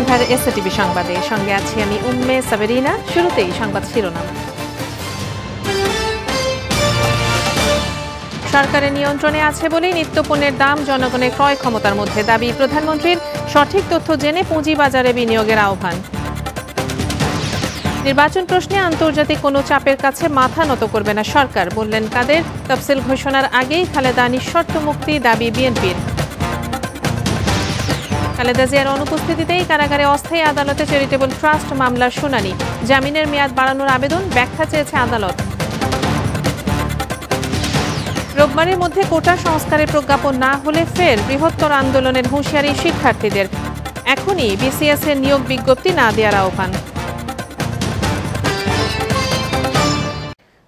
সন্ধ্যার এসএটিভি সংবাদে। সঙ্গে আছি আমি উম্মে সাবেরিনা। শুরুতেই সংবাদ শিরোনাম। সরকারের নিয়ন্ত্রণে আছে বলেই নিত্যপণ্যের দাম জনগণের ক্রয় ক্ষমতার মধ্যে দাবি প্রধানমন্ত্রীর। সঠিক তথ্য জেনে পুঁজিবাজারে বিনিয়োগের আহ্বান। নির্বাচন প্রশ্নে আন্তর্জাতিক কোনো চাপের কাছে মাথা নত করবে না সরকার, বললেন কাদের। তফসিল ঘোষণার আগেই খালেদা নিঃশর্ত মুক্তি দাবি বিএনপির। খালেদা জিয়ার অনুপস্থিতিতেই কারাগারে অস্থায়ী আদালতে চ্যারিটেবল ট্রাস্ট মামলার শুনানি। জামিনের মেয়াদ বাড়ানোর আবেদন ব্যাখ্যা চেয়েছে আদালত। রোববারের মধ্যে কোটা সংস্কারের প্রজ্ঞাপন না হলে ফের বৃহত্তর আন্দোলনের হুঁশিয়ারি শিক্ষার্থীদের। এখনই বিসিএস এর নিয়োগ বিজ্ঞপ্তি না দেওয়ার আহ্বান।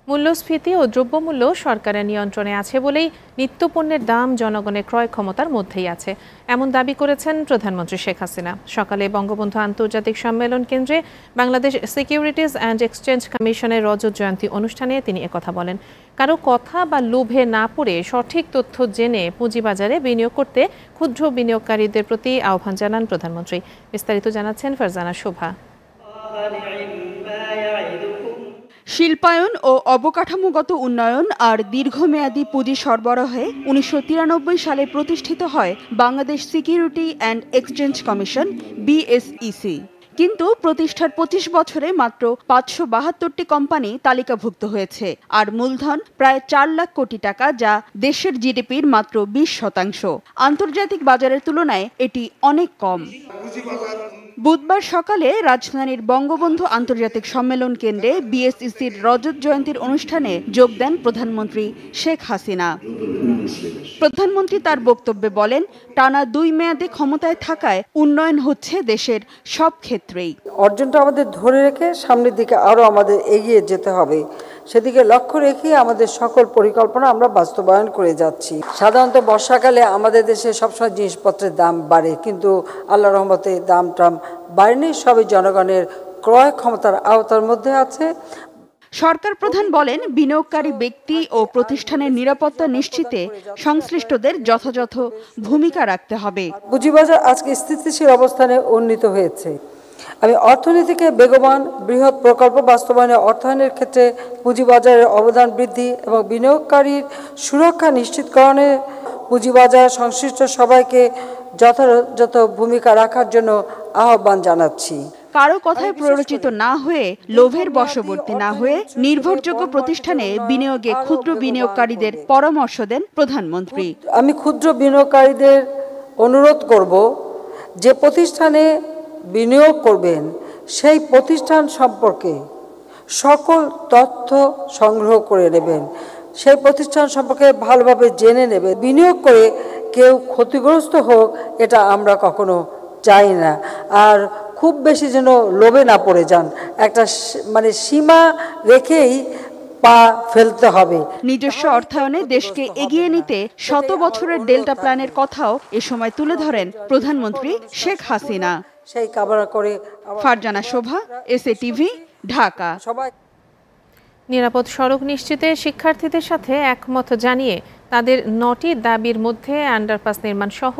মূল্যস্ফীতি ও দ্রব্যমূল্য সরকারের নিয়ন্ত্রণে আছে বলেই নিত্যপণ্যের দাম জনগণের ক্রয় ক্ষমতার মধ্যেই আছে। এমন দাবি করেছেন প্রধানমন্ত্রী শেখ হাসিনা। সকালে বঙ্গবন্ধু আন্তর্জাতিক সম্মেলন কেন্দ্রে বাংলাদেশ সিকিউরিটিজ অ্যান্ড এক্সচেঞ্জ কমিশনের রজত জয়ন্তী অনুষ্ঠানে তিনি একথা বলেন। কারও কথা বা লোভে না পড়ে সঠিক তথ্য জেনে পুঁজিবাজারে বিনিয়োগ করতে ক্ষুদ্র বিনিয়োগকারীদের প্রতি আহ্বান জানান প্রধানমন্ত্রী। বিস্তারিত জানাচ্ছেন ফারজানা শোভা। শিল্পায়ন ও অবকাঠামোগত উন্নয়ন আর দীর্ঘমেয়াদী পুঁজি সরবরাহে উনিশশো তিরানব্বই সালে প্রতিষ্ঠিত হয় Bangladesh security and exchange commission BSEC কিন্তু প্রতিষ্ঠার পঁচিশ বছরে মাত্র পাঁচশো বাহাত্তরটি কোম্পানি তালিকাভুক্ত হয়েছে। আর মূলধন প্রায় চার লাখ কোটি টাকা, যা দেশের জিডিপির মাত্র বিশ শতাংশ। আন্তর্জাতিক বাজারের তুলনায় এটি অনেক কম। বুধবার সকালে রাজধানীর বঙ্গবন্ধু আন্তর্জাতিক সম্মেলন কেন্দ্রে বিএসইসির রজত জয়ন্তীর অনুষ্ঠানে যোগ দেন প্রধানমন্ত্রী শেখ হাসিনা। প্রধানমন্ত্রী তার বক্তব্যে বলেন, টানা দুই মেয়াদে ক্ষমতায় থাকায় উন্নয়ন হচ্ছে দেশের সব ক্ষেত্রেই অর্জনটা আমাদের ধরে রেখে সামনের দিকে আরও আমাদের এগিয়ে যেতে হবে। সেদিকে লক্ষ্য রেখে আমাদের সকল পরিকল্পনা আমরা বাস্তবায়ন করে যাচ্ছি। সাধারণত বর্ষাকালে আমাদের দেশে সবসময় জিনিসপত্রের দাম বাড়ে কিন্তু আল্লাহ রহমতে দাম টাম বাড়েনি। সবই জনগণের ক্রয় ক্ষমতার আওতার মধ্যে আছে। সরকার প্রধান বলেন বিনিয়োগকারী ব্যক্তি ও প্রতিষ্ঠানের নিরাপত্তা নিশ্চিতে সংশ্লিষ্টদের যথাযথ ভূমিকা রাখতে হবে। পুঁজিবাজার আজকে স্থিতিশীল অবস্থানে উন্নীত হয়েছে। আমি অর্থনীতিকে বেগবান বৃহৎ প্রকল্প বাস্তবায়নে অর্থায়নের ক্ষেত্রে পুঁজিবাজারের অবদান বৃদ্ধি এবং বিনিয়োগকারীর সুরক্ষা নিশ্চিতকরণে পুঁজিবাজার সংশ্লিষ্ট সবাইকে যথাযথ ভূমিকা রাখার জন্য আহ্বান জানাচ্ছি। কারও কথায় প্ররোচিত না হয়ে লোভের বশবর্তী না হয়ে নির্ভরযোগ্য প্রতিষ্ঠানে বিনিয়োগে ক্ষুদ্র বিনিয়োগকারীদের পরামর্শ দেন প্রধানমন্ত্রী। আমি ক্ষুদ্র বিনিয়োগকারীদের অনুরোধ করব যে প্রতিষ্ঠানে বিনিয়োগ করবেন সেই প্রতিষ্ঠান সম্পর্কে সকল তথ্য সংগ্রহ করে নেবেন। সেই প্রতিষ্ঠান সম্পর্কে ভালোভাবে জেনে নেবে। বিনিয়োগ করে কেউ ক্ষতিগ্রস্ত হোক, এটা আমরা কখনো চাই না। আর খুব বেশি যেন লোভে না পড়ে যান। একটা মানে সীমা রেখেই পা ফেলতে হবে। নিজস্ব অর্থায়নে দেশকে এগিয়ে নিতে শত বছরের ডেল্টা প্ল্যানের কথাও এ সময় তুলে ধরেন প্রধানমন্ত্রী শেখ হাসিনা। সেই কামনা করে ফারজানা শোভা এসএ টিভি ঢাকা। সবাই নিরাপদ সড়ক নিশ্চিতে শিক্ষার্থীদের সাথে একমত জানিয়ে তাদের নটি দাবির মধ্যে আন্ডারপাস নির্মাণ সহ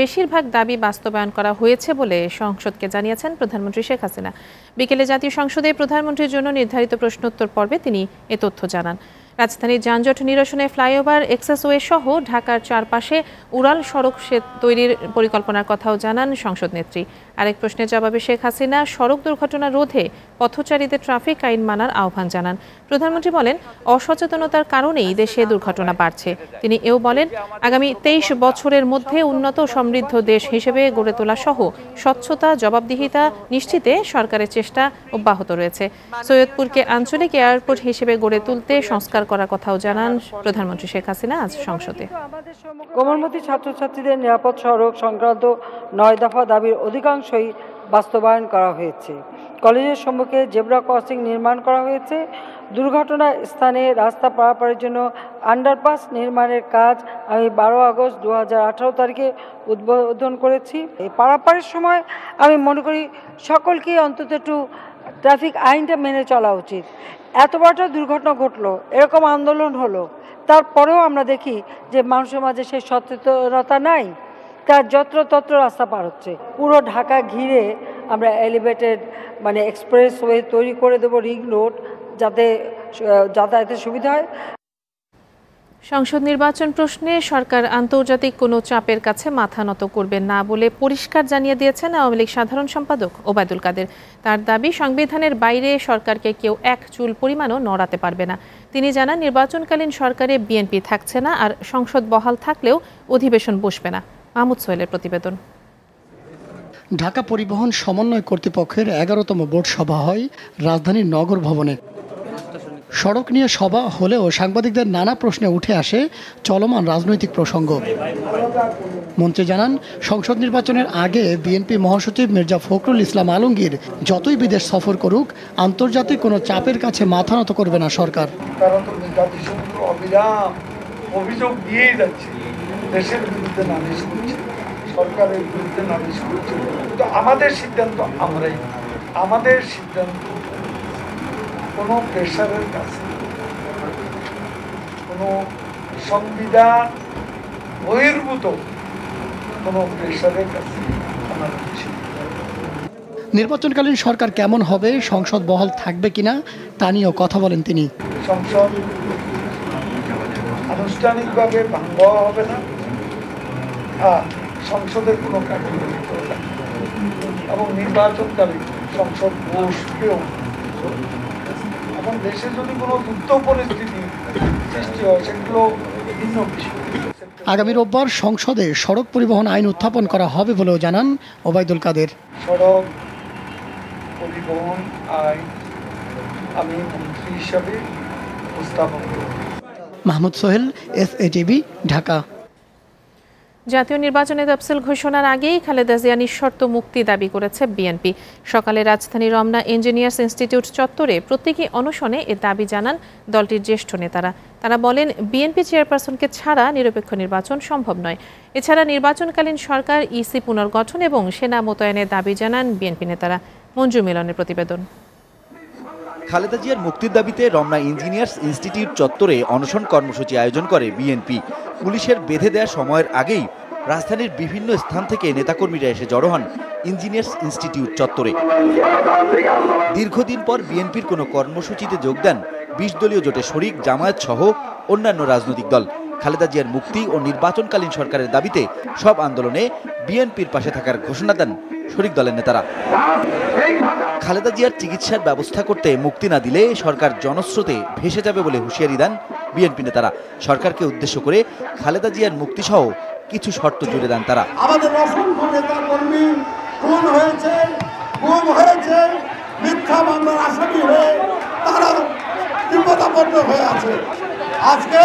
বেশিরভাগ দাবি বাস্তবায়ন করা হয়েছে বলে সংসদকে জানিয়েছেন প্রধানমন্ত্রী শেখ হাসিনা। বিকেলে জাতীয় সংসদে প্রধানমন্ত্রীর জন্য নির্ধারিত প্রশ্নোত্তর পর্বে তিনি এ তথ্য জানান। রাজধানীর যানজট নিরসনে ফ্লাইওভার এক্সেসওয়ে সহ ঢাকার চারপাশে উড়াল সড়ক তৈরির পরিকল্পনার কথাও জানান সংসদ নেত্রী। আরেক প্রশ্নের জবাবে শেখ হাসিনা সড়ক দুর্ঘটনা রোধে পথচারীদের ট্রাফিক আইন মানার আহ্বান জানান। প্রধানমন্ত্রী বলেন, অসচেতনতার কারণেই দেশে দুর্ঘটনা বাড়ছে। তিনি এও বলেন, আগামী তেইশ বছরের মধ্যে উন্নত সমৃদ্ধ দেশ হিসেবে গড়ে তোলা সহ স্বচ্ছতা, জবাবদিহিতা নিশ্চিতে সরকারের চেষ্টা অব্যাহত রয়েছে। সৈয়দপুরকে আঞ্চলিক এয়ারপোর্ট হিসেবে গড়ে তুলতে সংস্কার করার কথাও জানান প্রধানমন্ত্রী শেখ হাসিনা আজ সংসদে। কোমলমতি ছাত্রছাত্রীদের নিরাপদ সড়ক সংক্রান্ত নয় দফা দাবির অধিকাংশই বাস্তবায়ন করা হয়েছে। কলেজের সম্মুখে জেব্রা ক্রসিং নির্মাণ করা হয়েছে। দুর্ঘটনা স্থানে রাস্তা পারাপারের জন্য আন্ডারপাস নির্মাণের কাজ আমি বারো আগস্ট দু হাজার আঠারো তারিখে উদ্বোধন করেছি। এই পারাপারের সময় আমি মনে করি সকলকেই অন্তত একটু ট্রাফিক আইনটা মেনে চলা উচিত। এত বড়টা দুর্ঘটনা ঘটলো, এরকম আন্দোলন হলো, তারপরেও আমরা দেখি যে মানুষের মাঝে সেই সচেতনতা নাই। তার যত্রতত্র রাস্তা পার হচ্ছে। পুরো ঢাকা ঘিরে আমরা এলিভেটেড মানে এক্সপ্রেস ওয়ে তৈরি করে দেবো রিং রোড যাতে যাতায়াতের সুবিধা হয়। সংসদ নির্বাচন প্রশ্নে সরকার আন্তর্জাতিক কোনো চাপের কাছে মাথা নত করবে না বলে পরিষ্কার জানিয়ে দিয়েছেন আওয়ামী লীগ সাধারণ সম্পাদক ওবায়দুল কাদের। তার দাবি, সংবিধানের বাইরে সরকারকে কেউ এক চুল পরিমাণও নড়াতে পারবে না। তিনি জানান, নির্বাচনকালীন সরকারে বিএনপি থাকছে না আর সংসদ বহাল থাকলেও অধিবেশন বসবে না। মাহমুদ সোহেলের প্রতিবেদন। ঢাকা পরিবহন সমন্বয় কর্তৃপক্ষের এগারোতম বোর্ড সভা হয় রাজধানীর নগর ভবনে। সড়ক নিয়ে সভা হলেও সাংবাদিকদের নানা প্রশ্নে উঠে আসে চলমান রাজনৈতিক প্রসঙ্গ। মন্ত্রী জানান সংসদ নির্বাচনের আগে বিএনপি মহাসচিব মির্জা ফখরুল ইসলাম আলমগীর যতই বিদেশ সফর করুক আন্তর্জাতিক কোনো চাপের কাছে মাথা নত করবে না সরকার। অভিযোগ দিয়েই যাচ্ছে। দেশের বিরুদ্ধে নালিশ করছে সরকারের বিরুদ্ধে নালিশ করছে। কিন্তু আমাদের সিদ্ধান্ত আমরাই আমাদের সিদ্ধান্ত কোনো প্রেশারের কাছে কোনো সংবিধান বহির্ভূত কোনো প্রেশারের কাছে আমরা দিচ্ছি নির্বাচনকালীন সরকার কেমন হবে সংসদ বহাল থাকবে কিনা তা নিয়েও কথা বলেন তিনি। সংসদ আনুষ্ঠানিকভাবে ভাঙ্গ হবে না। আর সংসদের কোনো এবং নির্বাচনকালে সংসদ বসবেও এবং দেশে যদি কোনো যুদ্ধ পরিস্থিতি সৃষ্টি হয় সেগুলো ভিন্ন বিষয়। আগামী রোববার সংসদে সড়ক পরিবহন আইন উত্থাপন করা হবে বলেও জানান ওবায়দুল কাদের। সড়ক পরিবহন আইন আমি মন্ত্রী হিসাবে করব। Mahmud Sohel S ATV Dhaka. জাতীয় নির্বাচনে তফসিল ঘোষণার আগেই খালেদা জিয়া নিঃশর্ত মুক্তি দাবি করেছে বিএনপি। সকালে রাজধানী রমনা ইঞ্জিনিয়ার্স ইনস্টিটিউট চত্বরে প্রত্যেকী অনশনে এ দাবি জানান দলটির জ্যেষ্ঠ নেতারা। তারা বলেন, বিএনপি চেয়ারপারসনকে ছাড়া নিরপেক্ষ নির্বাচন সম্ভব নয়। এছাড়া নির্বাচনকালীন সরকার ইসি পুনর্গঠন এবং সেনা মোতায়েনের দাবি জানান বিএনপি নেতারা। মঞ্জু মিলনের প্রতিবেদন। খালেদা জিয়ার মুক্তির দাবিতে রমনা ইঞ্জিনিয়ার্স ইনস্টিটিউট চত্বরে অনশন কর্মসূচি আয়োজন করে বিএনপি। পুলিশের বেঁধে দেওয়া সময়ের আগেই রাজধানীর বিভিন্ন স্থান থেকে নেতাকর্মীরা এসে জড়ো হন ইঞ্জিনিয়ার্স ইনস্টিটিউট চত্বরে। দীর্ঘদিন পর বিএনপির কোনো কর্মসূচিতে যোগ দেন বিশ দলীয় জোটে শরিক, জামায়াত সহ অন্যান্য রাজনৈতিক দল। খালেদা জিয়ার মুক্তি ও নির্বাচনকালীন সরকারের দাবিতে সব আন্দোলনে বিএনপির পাশে থাকার ঘোষণা দেন শরিক দলের নেতারা। খালেদা জিয়ার চিকিৎসার ব্যবস্থা করতে মুক্তি না দিলে সরকার জনস্রোতে ভেসে যাবে বলে হুঁশিয়ারি দেন বিএনপি নেতারা। সরকারকে উদ্দেশ্য করে খালেদা জিয়ার মুক্তি সহ কিছু শর্ত জুড়ে দেন তারা। আমাদের অসংখ্য নেতা কর্মী খুন হয়েছে হয়েছে, মিথ্যা মামলার আসামি হয়ে তারা বিপদাপন্ন হয়ে আছে। আজকে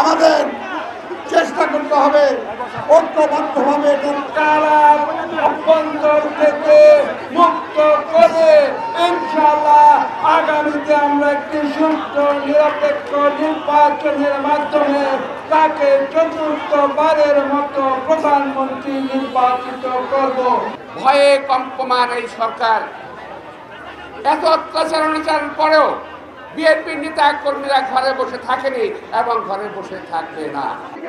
আমাদের চেষ্টা করতে হবে। ঐক্যবদ্ধভাবে কারা অভ্যন্তর থেকে মুক্ত করে ইনশাআল্লাহ আগামীতে আমরা একটি সুস্থ নিরপেক্ষ নির্বাচনের মাধ্যমে তাকে চতুর্থবারের মতো প্রধানমন্ত্রী নির্বাচিত করব। ভয়ে কম্পমান এই সরকার। এত অত্যাচার অনুচার পরেও বিএনপির নেতা কর্মীরা ঘরে বসে থাকেনি এবং ঘরে বসে থাকবে না।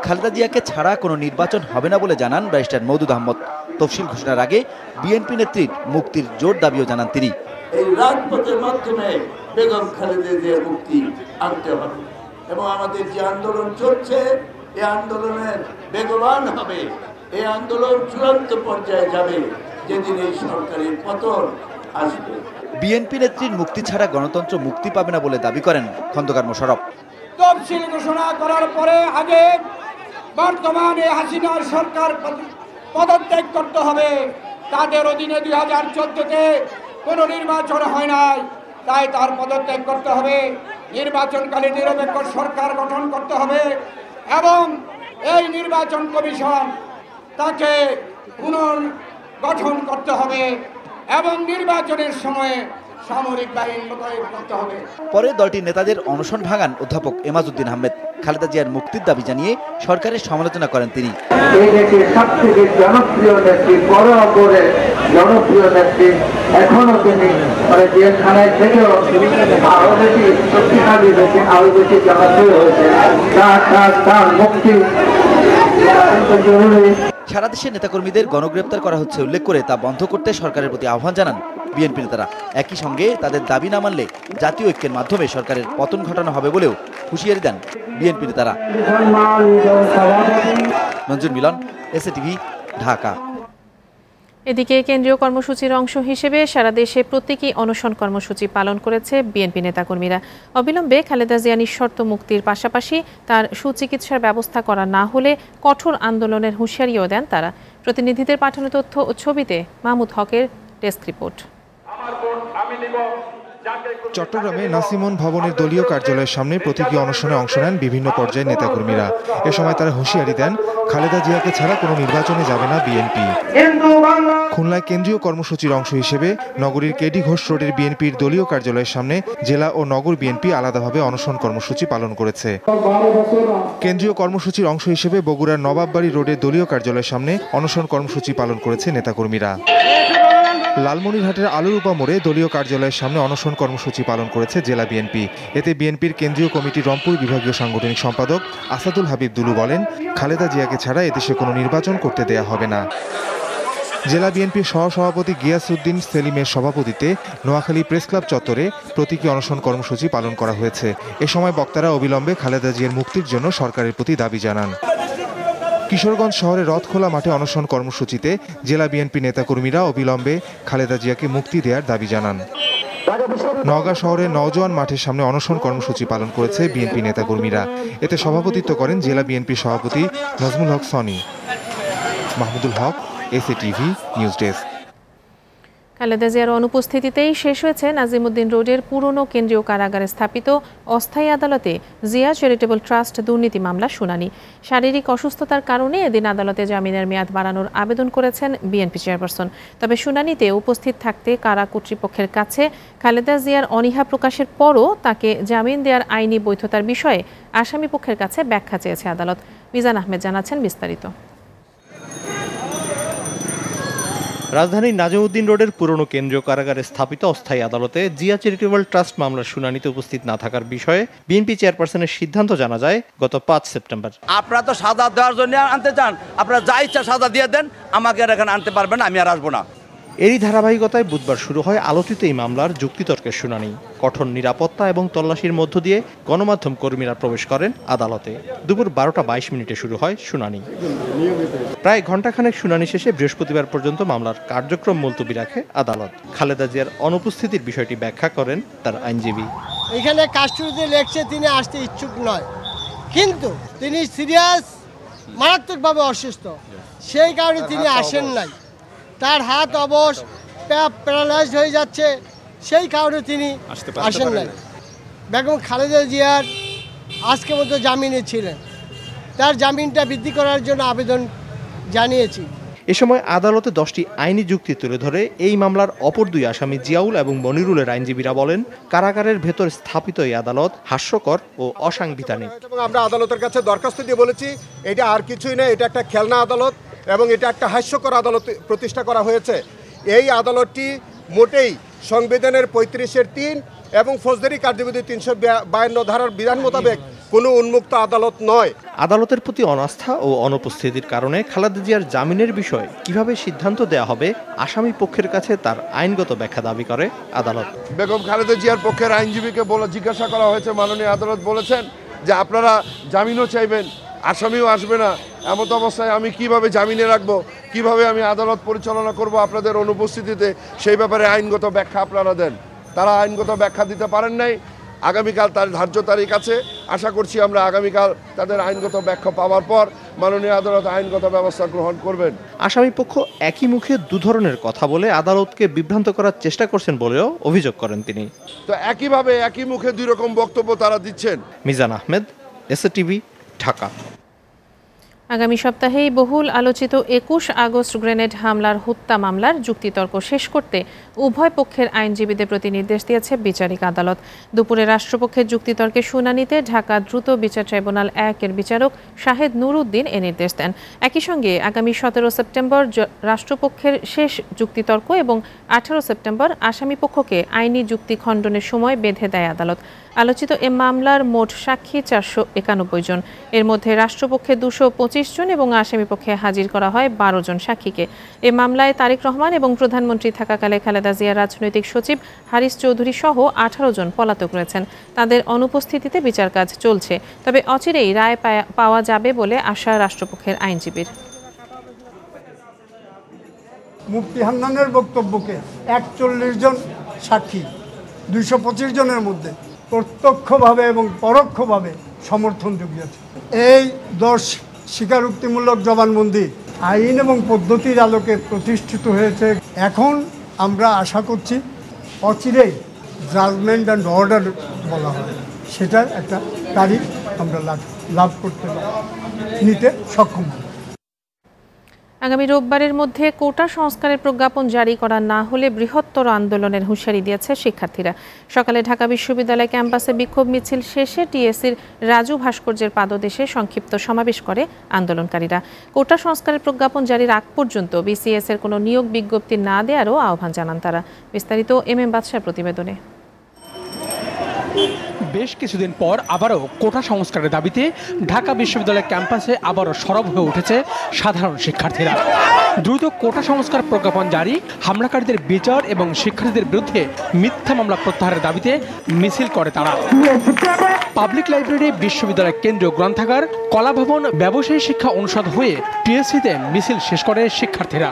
খালেদা জিয়াকে ছাড়া কোনো নির্বাচন হবে না বলে জানান ব্যারিস্টার মৌদুদ আহমদ। তফসিল ঘোষণার আগে বিএনপি নেত্রীর মুক্তির জোর দাবিও জানান তিনি। এই রাজপথের মাধ্যমে বেগম খালেদা জিয়ার মুক্তি আনতে হবে এবং আমাদের যে আন্দোলন চলছে এই আন্দোলনের বেগবান হবে। এই আন্দোলন চূড়ান্ত পর্যায়ে যাবে যেদিন এই সরকারের পতন আসবে। বিএনপি নেত্রীর মুক্তি ছাড়া গণতন্ত্র মুক্তি পাবে না বলে দাবি করেন খন্দকার মোশারফ তফসিল ঘোষণা করার পরে আগে বর্তমানে হাসিনার সরকার পদ- পদত্যাগ করতে হবে। তাদের অধীনে দুই হাজার চোদ্দতে কোনো নির্বাচন হয় নাই। তাই তার পদত্যাগ করতে হবে। নির্বাচনকালে নিরপেক্ষ সরকার গঠন করতে হবে এবং এই নির্বাচন কমিশন তাকে পুনর্গঠন করতে হবে। এবং নির্বাচনের সময়ে সামরিক বাহিনী মোতায়েন করতে হবে। পরে দলটির নেতাদের অনশন ভাঙান অধ্যাপক এমাজউদ্দিন আহমেদ। খালেদা জিয়ার মুক্তির দাবি জানিয়ে সরকারের সমালোচনা করেন তিনি। এই দেশের জনপ্রিয় নেত্রী বড় অপরে জনপ্রিয় নেত্রী এখনও তিনি মানে জেলখানায় থেকেও আরও বেশি শক্তিশালী হয়েছে আরও বেশি জনপ্রিয় হয়েছে তার তার তার মুক্তি। জরুরি সারা দেশের নেতাকর্মীদের গণগ্রেপ্তার করা হচ্ছে উল্লেখ করে তা বন্ধ করতে সরকারের প্রতি আহ্বান জানান বিএনপি নেতারা। একই সঙ্গে তাদের দাবি না মানলে জাতীয় ঐক্যের মাধ্যমে সরকারের পতন ঘটানো হবে বলেও হুঁশিয়ারি দেন বিএনপি নেতারা। Manjur Milon S TV Dhaka. এদিকে কেন্দ্রীয় কর্মসূচির অংশ হিসেবে সারা দেশে প্রতীকী অনশন কর্মসূচি পালন করেছে বিএনপি নেতাকর্মীরা। অবিলম্বে খালেদা জিয়া নিঃশর্ত মুক্তির পাশাপাশি তার সুচিকিৎসার ব্যবস্থা করা না হলে কঠোর আন্দোলনের হুঁশিয়ারিও দেন তারা। প্রতিনিধিদের পাঠানো তথ্য ও ছবিতে মাহমুদ হকের ডেস্ক রিপোর্ট। চট্টগ্রামে নাসিমন ভবনের দলীয় কার্যালয়ের সামনে প্রতীকী অনশনে অংশ নেন বিভিন্ন পর্যায়ের নেতাকর্মীরা। এ সময় তারা হুঁশিয়ারি দেন, খালেদা জিয়াকে ছাড়া কোনো নির্বাচনে যাবে না বিএনপি। খুলনায় কেন্দ্রীয় কর্মসূচির অংশ হিসেবে নগরীর কেডি ঘোষ রোডের বিএনপির দলীয় কার্যালয়ের সামনে জেলা ও নগর বিএনপি আলাদাভাবে অনশন কর্মসূচি পালন করেছে। কেন্দ্রীয় কর্মসূচির অংশ হিসেবে বগুড়ার নবাববাড়ি রোডের দলীয় কার্যালয়ের সামনে অনশন কর্মসূচি পালন করেছে নেতাকর্মীরা। লালমনিরহাটের আলুরূপা মোড়ে দলীয় কার্যালয়ের সামনে অনশন কর্মসূচি পালন করেছে জেলা বিএনপি। এতে বিএনপির কেন্দ্রীয় কমিটি রংপুর বিভাগীয় সাংগঠনিক সম্পাদক আসাদুল হাবিব দুলু বলেন, খালেদা জিয়াকে ছাড়া এদেশে কোনো নির্বাচন করতে দেয়া হবে না। জেলা বিএনপির সহসভাপতি গিয়াসউদ্দিন সেলিমের সভাপতিতে নোয়াখালী প্রেস ক্লাব চত্বরে প্রতীকী অনশন কর্মসূচি পালন করা হয়েছে। এ সময় বক্তারা অবিলম্বে খালেদা জিয়ার মুক্তির জন্য সরকারের প্রতি দাবি জানান। কিশোরগঞ্জ শহরে রথখোলা মাঠে অনশন কর্মসূচিতে জেলা বিএনপি নেতাকর্মীরা অবিলম্বে খালেদা জিয়াকে মুক্তি দেওয়ার দাবি জানান। নওগাঁ শহরে নওজোয়ান মাঠের সামনে অনশন কর্মসূচি পালন করেছে বিএনপি নেতাকর্মীরা। এতে সভাপতিত্ব করেন জেলা বিএনপি সভাপতি Nazmul Haque Soni. Mahmudul Haque, SA TV, news desk. Khaleda জিয়ার অনুপস্থিতিতেই শেষ হয়েছে নাজিমুদ্দিন রোডের পুরনো কেন্দ্রীয় কারাগারে স্থাপিত অস্থায়ী আদালতে জিয়া চ্যারিটেবল ট্রাস্ট দুর্নীতি মামলা শুনানি। শারীরিক অসুস্থতার কারণে এদিন আদালতে জামিনের মেয়াদ বাড়ানোর আবেদন করেছেন বিএনপি চেয়ারপারসন। তবে শুনানিতে উপস্থিত থাকতে কারা কর্তৃপক্ষের কাছে খালেদা জিয়ার অনীহা প্রকাশের পরও তাকে জামিন দেওয়ার আইনি বৈধতার বিষয়ে আসামি পক্ষের কাছে ব্যাখ্যা চেয়েছে আদালত। মিজান আহমেদ জানাচ্ছেন বিস্তারিত। রাজধানীর নাজিউদ্দিন রোডের পুরনো কেন্দ্রীয় কারাগারে স্থাপিত অস্থায়ী আদালতে জিয়া চ্যারিটেবল ট্রাস্ট মামলার শুনানিতে উপস্থিত না থাকার বিষয়ে বিএনপি চেয়ারপারসনের সিদ্ধান্ত জানা যায় গত পাঁচ সেপ্টেম্বর। আপনারা তো সাজা দেওয়ার জন্য আনতে চান। আপনারা যা ইচ্ছা সাজা দিয়ে দেন, আমাকে আর এখানে আনতে পারবেন আমি আর আসব না। এরই ধারাবাহিকতায় বুধবার শুরু হয় আলোচিত এই মামলার যুক্তিতর্কের শুনানি। কঠোর নিরাপত্তা এবং তল্লাশির মধ্য দিয়ে গণমাধ্যম কর্মীরা প্রবেশ করেন আদালতে। দুপুর বারোটা বাইশ মিনিটে শুরু হয় শুনানি। প্রায় ঘণ্টাখানেক শুনানি শেষে বৃহস্পতিবার পর্যন্ত মামলার কার্যক্রম মুলতবি রাখে আদালত। খালেদা জিয়ার অনুপস্থিতির বিষয়টি ব্যাখ্যা করেন তার আইনজীবী। এখানে কাস্টডিতে লেখছে তিনি আসতে ইচ্ছুক নয়। কিন্তু তিনি সিরিয়াস, মারাত্মকভাবে অসুস্থ। সেই কারণে তিনি আসেন নাই। তার হাত অবশ প্যারালাইজড হয়ে যাচ্ছে। সেই কারণে তিনি আসেন নাই। বেগম খালেদা জিয়ার আজকে মতো জামিনে ছিলেন। তার জামিনটা বৃদ্ধি করার জন্য আবেদন জানিয়েছি। এ সময় আদালতে দশটি আইনি যুক্তি তুলে ধরে এই মামলার অপর দুই আসামি জিয়াউল এবং মনিরুলের আইনজীবীরা বলেন, কারাগারের ভেতর স্থাপিত এই আদালত হাস্যকর ও অসাংবিধানিক। এবং আমরা আদালতের কাছে দরখাস্ত দিয়ে বলেছি, এটা আর কিছুই না এটা একটা খেলনা আদালত এবং এটা একটা হাস্যকর আদালত প্রতিষ্ঠা করা হয়েছে। এই আদালতটি মোটেই সংবিধানের পঁয়ত্রিশের তিন এবং ফৌজদারি কার্যবিধি তিনশো বায়ান্ন ধারার বিধান মোতাবেক কোনো উন্মুক্ত আদালত নয়। আদালতের প্রতি অনাস্থা ও অনুপস্থিতির কারণে খালেদা জিয়ার জামিনের বিষয়ে কীভাবে সিদ্ধান্ত দেওয়া হবে আসামি পক্ষের কাছে তার আইনগত ব্যাখ্যা দাবি করে আদালত। বেগম খালেদা জিয়ার পক্ষের আইনজীবীকে বলে জিজ্ঞাসা করা হয়েছে মাননীয় আদালত বলেছেন যে আপনারা জামিনও চাইবেন আসামিও আসবে না। এমত অবস্থায় আমি কীভাবে জামিনে রাখব? কীভাবে আমি আদালত পরিচালনা করব আপনাদের অনুপস্থিতিতে? সেই ব্যাপারে আইনগত ব্যাখ্যা আপনারা দেন। তারা আইনগত ব্যাখ্যা দিতে পারেন নাই। আগামীকাল তার ধার্য তারিখ আছে। আশা করছি আমরা আগামীকাল তাদের আইনগত ব্যাখ্যা পাওয়ার পর মাননীয় আদালত আইনগত ব্যবস্থা গ্রহণ করবেন। আসামি পক্ষ একই মুখে দু ধরনের কথা বলে আদালতকে বিভ্রান্ত করার চেষ্টা করছেন বলেও অভিযোগ করেন তিনি। তো একইভাবে একই মুখে দুই রকম বক্তব্য তারা দিচ্ছেন। Mizan Ahmed SA TV Dhaka. আগামী সপ্তাহেই বহুল আলোচিত একুশ আগস্ট গ্রেনেড হামলার হত্যা মামলার যুক্তিতর্ক শেষ করতে উভয় পক্ষের আইনজীবীদের প্রতি নির্দেশ দিয়েছে বিচারিক আদালত। দুপুরে রাষ্ট্রপক্ষের যুক্তিতর্কের শুনানিতে ঢাকা দ্রুত বিচার ট্রাইব্যুনাল একের বিচারক শাহেদ নুরুদ্দিন এ নির্দেশ দেন। একই সঙ্গে আগামী সতেরো সেপ্টেম্বর রাষ্ট্রপক্ষের শেষ যুক্তিতর্ক এবং আঠারো সেপ্টেম্বর আসামি পক্ষকে আইনি যুক্তি খণ্ডনের সময় বেঁধে দেয় আদালত। আলোচিত এ মামলার মোট সাক্ষী চারশো একানব্বই জন। এর মধ্যে রাষ্ট্রপক্ষে দুশো পঁচিশ জন এবং আসামিপক্ষে হাজির করা হয় বারো জন সাক্ষীকে। এ মামলায় তারেক রহমান এবং প্রধানমন্ত্রী থাকাকালে খালেদা জিয়ার রাজনৈতিক সচিব হারিস চৌধুরী সহ আঠারো জন পলাতক রয়েছেন। তাদের অনুপস্থিতিতে বিচার কাজ চলছে, তবে অচিরেই রায় পাওয়া যাবে বলে আশা রাষ্ট্রপক্ষের আইনজীবীর। মুফতি হান্নানের বক্তব্যকে একচল্লিশ জন সাক্ষী, দুইশো পঁচিশ জনের মধ্যে প্রত্যক্ষভাবে এবং পরোক্ষভাবে সমর্থন জুগিয়েছে। এই দশ স্বীকারোক্তিমূলক জবানবন্দি আইন এবং পদ্ধতির আলোকে প্রতিষ্ঠিত হয়েছে। এখন আমরা আশা করছি অচিরেই জাজমেন্ট অ্যান্ড অর্ডার বলা হয় সেটার একটা তারিখ আমরা লাভ লাভ করতে নিতে সক্ষম হব। আগামী রোববারের মধ্যে কোটা সংস্কারের প্রজ্ঞাপন জারি করা না হলে বৃহত্তর আন্দোলনের হুঁশিয়ারি দিয়েছে শিক্ষার্থীরা। সকালে ঢাকা বিশ্ববিদ্যালয় ক্যাম্পাসে বিক্ষোভ মিছিল শেষে টিএসসির রাজু ভাস্কর্যের পাদদেশে সংক্ষিপ্ত সমাবেশ করে আন্দোলনকারীরা। কোটা সংস্কারের প্রজ্ঞাপন জারির আগ পর্যন্ত বিসিএস এর কোনো নিয়োগ বিজ্ঞপ্তি না দেওয়ারও আহ্বান জানান তারা। বিস্তারিত এম এম বাদশাহ প্রতিবেদনে। বেশ কিছুদিন পর আবারও কোটা সংস্কারের দাবিতে ঢাকা বিশ্ববিদ্যালয় ক্যাম্পাসে আবারও সরব হয়ে উঠেছে সাধারণ শিক্ষার্থীরা। দ্রুত কোটা সংস্কার প্রজ্ঞাপন জারি, হামলাকারীদের বিচার এবং শিক্ষার্থীদের বিরুদ্ধে মিথ্যা মামলা প্রত্যাহারের দাবিতে মিছিল করে তারা। পাবলিক লাইব্রেরি বিশ্ববিদ্যালয় কেন্দ্রীয় গ্রন্থাগার কলাভবন ব্যবসায়ী শিক্ষা অনুষদ হয়ে টিএসসিতে মিছিল শেষ করে শিক্ষার্থীরা।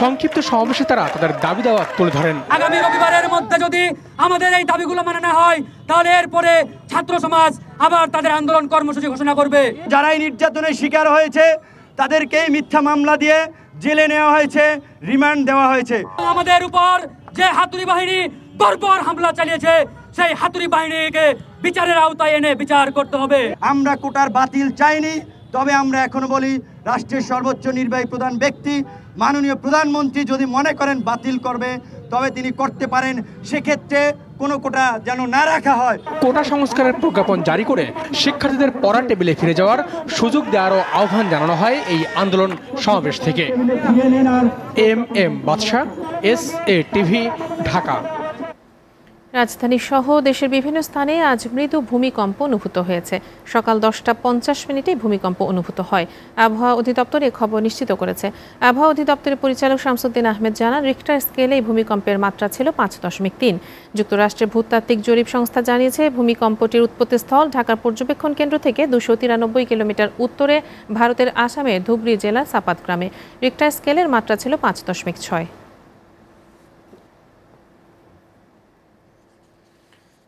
সংক্ষিপ্ত সমাবেশে তারা তাদের দাবি দেওয়া তুলে ধরেন। আগামী রবিবারের মধ্যে যদি আমাদের এই দাবিগুলো মানে না হয় তাহলে এরপরে ছাত্র সমাজ আবার তাদের আন্দোলন কর্মসূচি ঘোষণা করবে। যারা এই নির্যাতনের শিকার হয়েছে তাদেরকে মিথ্যা মামলা দিয়ে জেলে নেওয়া হয়েছে রিমান্ড দেওয়া হয়েছে। আমাদের উপর যে হাতুড়ি বাহিনী বর্বর হামলা চালিয়েছে সেই হাতুড়ি বাহিনীকে বিচারের আওতায় এনে বিচার করতে হবে। আমরা কোটার বাতিল চাইনি তবে আমরা এখনও বলি রাষ্ট্রের সর্বোচ্চ নির্বাহী প্রধান ব্যক্তি মাননীয় প্রধানমন্ত্রী যদি মনে করেন বাতিল করবে তবে তিনি করতে পারেন। সেক্ষেত্রে কোনো কোটা যেন না রাখা হয়। কোটা সংস্কারের প্রজ্ঞাপন জারি করে শিক্ষার্থীদের পড়ার টেবিলে ফিরে যাওয়ার সুযোগ দেওয়ারও আহ্বান জানানো হয় এই আন্দোলন সমাবেশ থেকে। M M Badshah S A TV Dhaka. রাজধানী সহ দেশের বিভিন্ন স্থানে আজ মৃদু ভূমিকম্প অনুভূত হয়েছে। সকাল দশটা পঞ্চাশ মিনিটে ভূমিকম্প অনুভূত হয়। আবহাওয়া অধিদপ্তর এ খবর নিশ্চিত করেছে। আবহাওয়া অধিদপ্তরের পরিচালক শামসুদ্দিন আহমেদ জানান, রিক্টার স্কেলে এই ভূমিকম্পের মাত্রা ছিল পাঁচ দশমিক তিন। যুক্তরাষ্ট্রের ভূতাত্ত্বিক জরিপ সংস্থা জানিয়েছে, ভূমিকম্পটির উৎপত্তিস্থল ঢাকার পর্যবেক্ষণ কেন্দ্র থেকে দুশো তিরানব্বই কিলোমিটার উত্তরে ভারতের আসামের ধুবড়ি জেলার সাপাত গ্রামে। রিক্টার স্কেলের মাত্রা ছিল পাঁচ দশমিক ছয়।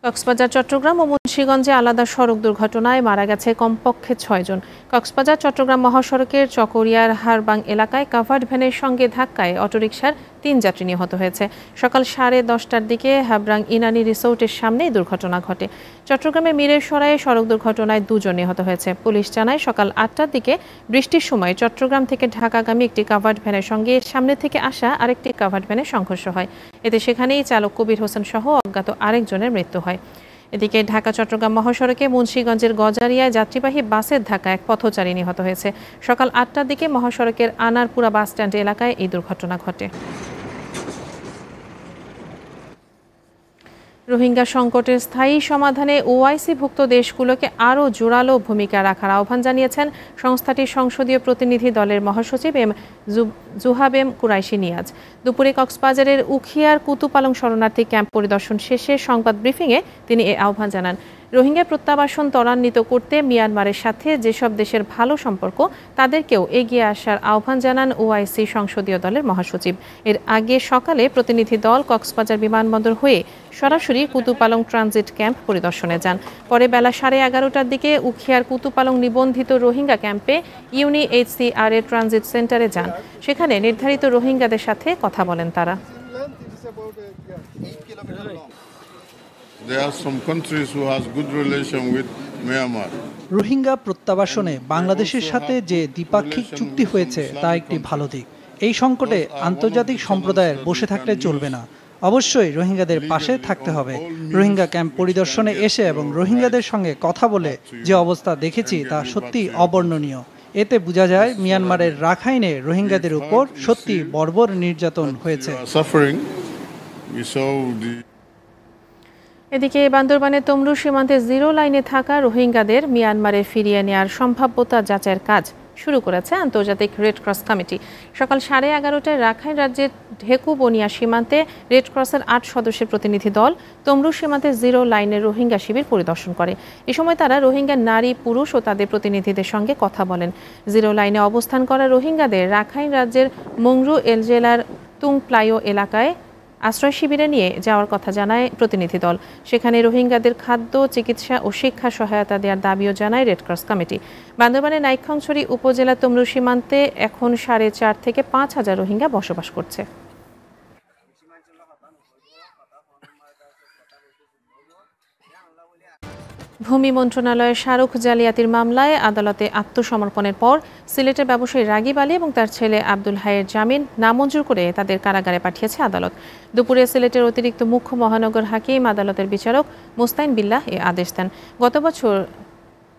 কক্সবাজার চট্টগ্রাম ও মুন্সীগঞ্জে আলাদা সড়ক দুর্ঘটনায় মারা গেছে কমপক্ষে ছয়জন। কক্সবাজার, চট্টগ্রাম মহাসড়কের চকরিয়ার হারবাং এলাকায় কাভার্ড ভ্যানের সঙ্গে ধাক্কায় অটোরিকশার তিন যাত্রী নিহত হয়েছে। সকাল সাড়ে দশটার দিকে হাবরাং ইনানি রিসোর্টের সামনেই দুর্ঘটনা ঘটে। চট্টগ্রামের মীরের সরায়ে সড়ক দুর্ঘটনায় দুজন নিহত হয়েছে। পুলিশ জানায়, সকাল আটটার দিকে বৃষ্টির সময় চট্টগ্রাম থেকে ঢাকাগামী একটি কাভার্ড ভ্যানের সঙ্গে সামনে থেকে আসা আরেকটি কাভার্ড ভ্যানের সংঘর্ষ হয়। এতে সেখানেই চালক কবির হোসেন সহ অজ্ঞাত আরেকজনের মৃত্যু হয়। এদিকে ঢাকা, চট্টগ্রাম মহাসড়কে মুন্সীগঞ্জের গজারিয়ায় যাত্রীবাহী বাসের ধাক্কা এক পথচারী নিহত হয়েছে। সকাল আটটার দিকে মহাসড়কের আনারপুরা বাস স্ট্যান্ড এলাকায় এই দুর্ঘটনা ঘটে। রোহিঙ্গা সংকটের স্থায়ী সমাধানে ওআইসিভুক্ত দেশগুলোকে আরও জোরালো ভূমিকা রাখার আহ্বান জানিয়েছেন সংস্থাটির সংসদীয় প্রতিনিধি দলের মহাসচিব এম জুহাব এম কুরাইশি নিয়াজ। দুপুরে কক্সবাজারের উখিয়ার কুতুপালং শরণার্থী ক্যাম্প পরিদর্শন শেষে সংবাদ ব্রিফিংয়ে তিনি এ আহ্বান জানান। রোহিঙ্গা প্রত্যাবাসন ত্বরান্বিত করতে মিয়ানমারের সাথে যেসব দেশের ভালো সম্পর্ক, তাদেরকেও এগিয়ে আসার আহ্বান জানান ওআইসি সংসদীয় দলের মহাসচিব। এর আগে সকালে প্রতিনিধি দল কক্সবাজার বিমানবন্দর হয়ে সরাসরি কুতুপালং ট্রানজিট ক্যাম্প পরিদর্শনে যান। পরে বেলা সাড়ে এগারোটার দিকে উখিয়ার কুতুপালং নিবন্ধিত রোহিঙ্গা ক্যাম্পে ইউনিএইচসিআর এর ট্রানজিট সেন্টারে যান। সেখানে নির্ধারিত রোহিঙ্গাদের সাথে কথা বলেন তারা। There are some countries who has good relation with Myanmar. Rohingya প্রত্যাবাসনে বাংলাদেশের সাথে যে দ্বিপাক্ষিক চুক্তি হয়েছে তা একটি ভালো দিক। এই সংকটে আন্তর্জাতিক সম্প্রদায়ের বসে থাকলে চলবে না। অবশ্যই রোহিঙ্গাদের পাশে থাকতে হবে। রোহিঙ্গা ক্যাম্প পরিদর্শনে এসে এবং রোহিঙ্গাদের সঙ্গে কথা বলে যে অবস্থা দেখেছি তা সত্যি অবর্ণনীয়। এতে বোঝা যায় মিয়ানমারের রাখাইনে রোহিঙ্গাদের উপর সত্যি বর্বর নির্যাতন হয়েছে। এদিকে বান্দরবানের তমরু সীমান্তে জিরো লাইনে থাকা রোহিঙ্গাদের মিয়ানমারে ফিরিয়ে নেওয়ার সম্ভাব্যতা যাচাইয়ের কাজ শুরু করেছে আন্তর্জাতিক রেড ক্রস কমিটি। সকাল সাড়ে এগারোটায় রাখাইন রাজ্যের ঢেকু বনিয়া সীমান্তে রেড ক্রসের আট সদস্যের প্রতিনিধি দল তমরু সীমান্তে জিরো লাইনের রোহিঙ্গা শিবির পরিদর্শন করে। এ সময় তারা রোহিঙ্গা নারী, পুরুষ ও তাদের প্রতিনিধিদের সঙ্গে কথা বলেন। জিরো লাইনে অবস্থান করা রোহিঙ্গাদের রাখাইন রাজ্যের মংরু এল জেলার তুংপ্লায়ো এলাকায় আশ্রয় শিবিরে নিয়ে যাওয়ার কথা জানায় প্রতিনিধি দল। সেখানে রোহিঙ্গাদের খাদ্য, চিকিৎসা ও শিক্ষা সহায়তা দেওয়ার দাবিও জানায় রেডক্রস কমিটি বান্দরবানের নাইক্ষংছড়ি উপজেলা তমরু সীমান্তে এখন সাড়ে চার থেকে পাঁচ হাজার রোহিঙ্গা বসবাস করছে। ভূমি মন্ত্রণালয়ের শাহরুখ জালিয়াতির মামলায় আদালতে আত্মসমর্পণের পর সিলেটের ব্যবসায়ী রাগিব আলী এবং তার ছেলে আব্দুল হাইয়ের জামিন নামঞ্জুর করে তাদের কারাগারে পাঠিয়েছে আদালত। দুপুরে সিলেটের অতিরিক্ত মুখ্য মহানগর হাকিম, আদালতের বিচারক মোস্তাইন বিল্লাহ এ আদেশ দেন। গত বছর